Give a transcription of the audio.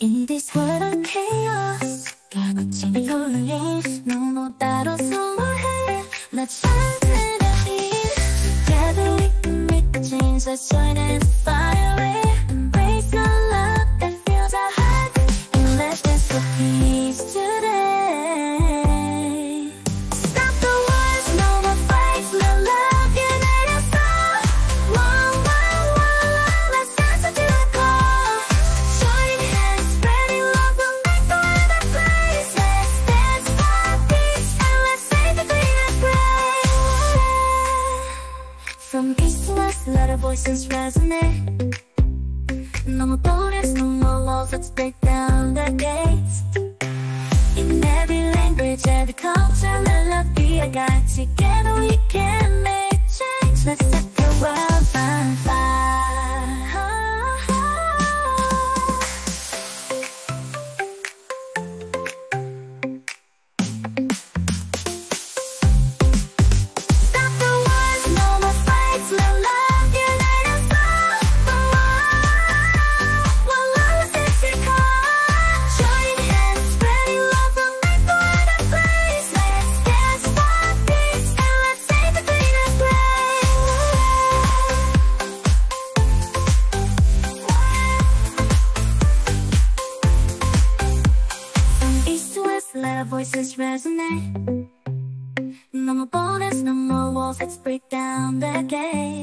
In this world of chaos 가거친 홀로 너무 따라서 뭐해 Let's find energy Together we can make a change Let's join and fire Let our voices resonate. No more borders, no more walls, let's break down the gates. In every language, every culture, let love be a guide Together we can make change. Let's set the world on fire let our voices resonate. No more borders, no more walls, let's break down the gate.